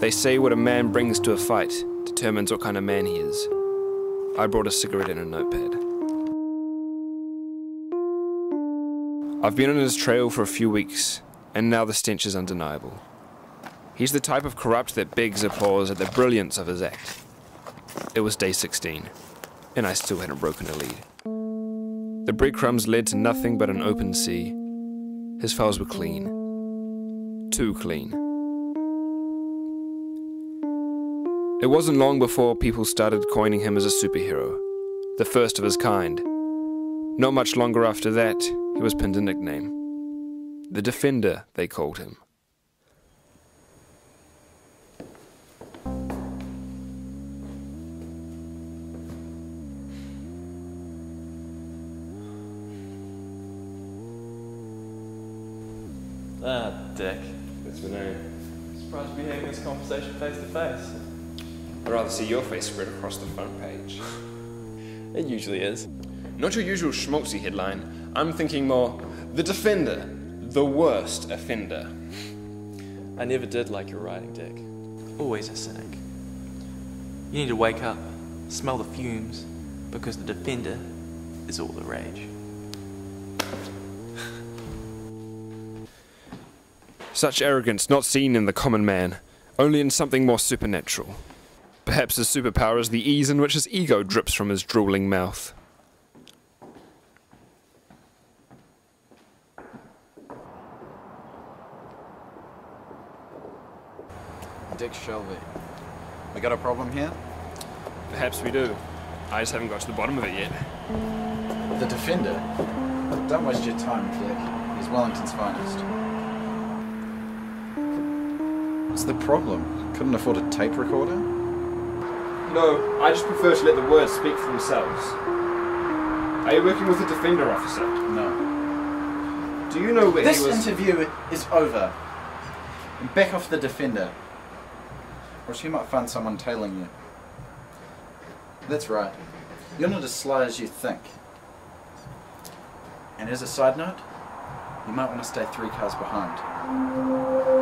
They say what a man brings to a fight determines what kind of man he is. I brought a cigarette and a notepad. I've been on his trail for a few weeks, and now the stench is undeniable. He's the type of corrupt that begs applause at the brilliance of his act. It was day 16, and I still hadn't broken a lead. The breadcrumbs led to nothing but an open sea. His files were clean. Too clean. It wasn't long before people started coining him as a superhero, the first of his kind. Not much longer after that, he was pinned a nickname. The Defender, they called him. Ah, Dick. That's my name. Surprised to be having this conversation face to face. I'd rather see your face spread across the front page. It usually is. Not your usual schmaltzy headline. I'm thinking more The Defender, the worst offender. I never did like your writing, Dick. Always a cynic. You need to wake up, smell the fumes, because the defender is all the rage. Such arrogance not seen in the common man, only in something more supernatural. Perhaps his superpower is the ease in which his ego drips from his drooling mouth. Dick Shelby. We got a problem here? Perhaps we do. I just haven't got to the bottom of it yet. The Defender? Don't waste your time, Dick. He's Wellington's finest. What's the problem? Couldn't afford a tape recorder? No, I just prefer to let the words speak for themselves. Are you working with a defender officer? No. Do you know where This he was? interview is over. Back off the Defender. Or she might find someone tailing you. That's right. You're not as sly as you think. And as a side note, you might want to stay three cars behind.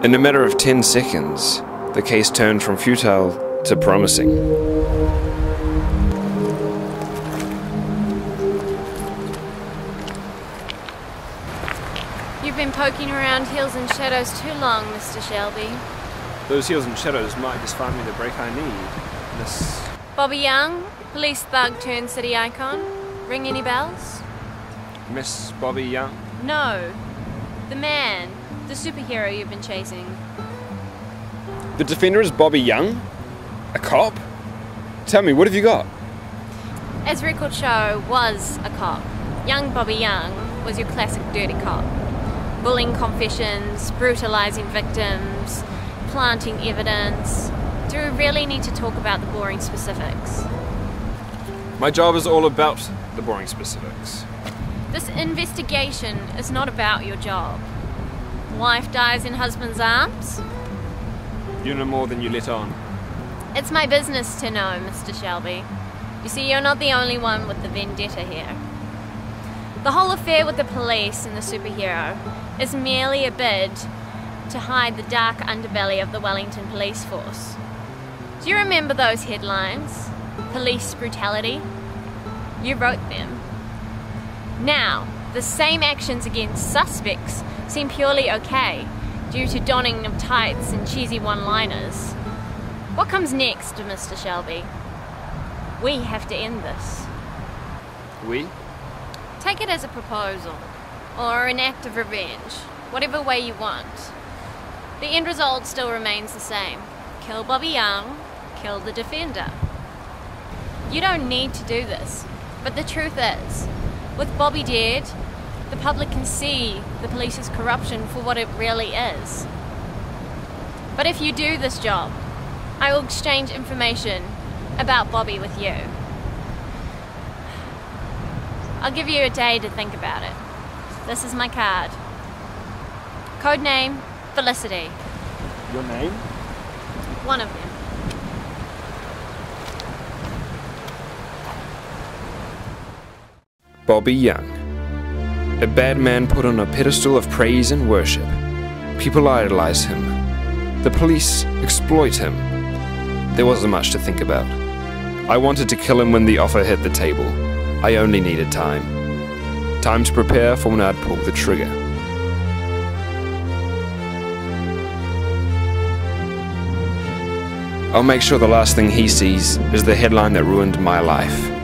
In a matter of 10 seconds, the case turned from futile to promising. You've been poking around hills and shadows too long, Mr. Shelby. Those hills and shadows might just find me the break I need. Miss. Bobby Young, police thug turned city icon. Ring any bells? Miss Bobby Young? No. The man, the superhero you've been chasing. The defender is Bobby Young? A cop? Tell me, what have you got? As records show, was a cop. Young Bobby Young was your classic dirty cop. Bullying confessions, brutalizing victims, planting evidence. Do we really need to talk about the boring specifics? My job is all about the boring specifics. This investigation is not about your job. Wife dies in husband's arms? You know more than you let on. It's my business to know, Mr. Shelby. You see, you're not the only one with the vendetta here. The whole affair with the police and the superhero is merely a bid to hide the dark underbelly of the Wellington Police Force. Do you remember those headlines? Police brutality? You wrote them. Now, the same actions against suspects seem purely okay due to donning of tights and cheesy one liners. What comes next, Mr. Shelby? We have to end this. We? Take it as a proposal, or an act of revenge, whatever way you want. The end result still remains the same kill Bobby Young, kill the defender. You don't need to do this, but the truth is, with Bobby dead, the public can see the police's corruption for what it really is. But if you do this job, I will exchange information about Bobby with you. I'll give you a day to think about it. This is my card. Code name Felicity. Your name? One of them. Bobby Young. A bad man put on a pedestal of praise and worship. People idolize him. The police exploit him. There wasn't much to think about. I wanted to kill him when the offer hit the table. I only needed time. Time to prepare for when I'd pull the trigger. I'll make sure the last thing he sees is the headline that ruined my life.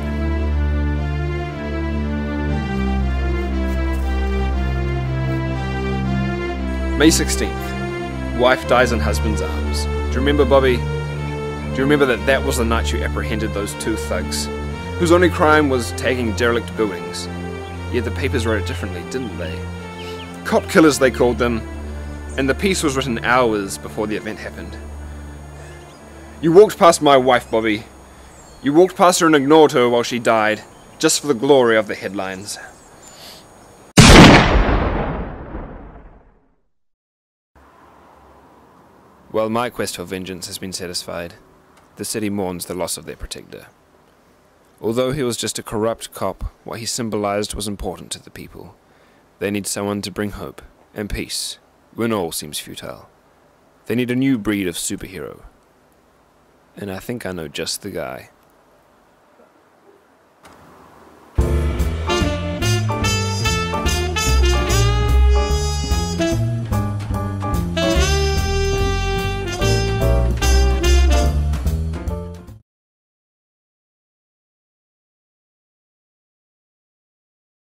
May 16th. Wife dies in husband's arms. Do you remember, Bobby? Do you remember that that was the night you apprehended those two thugs, whose only crime was tagging derelict buildings? Yet the papers wrote it differently, didn't they? Cop killers, they called them, and the piece was written hours before the event happened. You walked past my wife, Bobby. You walked past her and ignored her while she died, just for the glory of the headlines. Well, my quest for vengeance has been satisfied. The city mourns the loss of their protector. Although he was just a corrupt cop, what he symbolized was important to the people. They need someone to bring hope and peace when all seems futile. They need a new breed of superhero. And I think I know just the guy.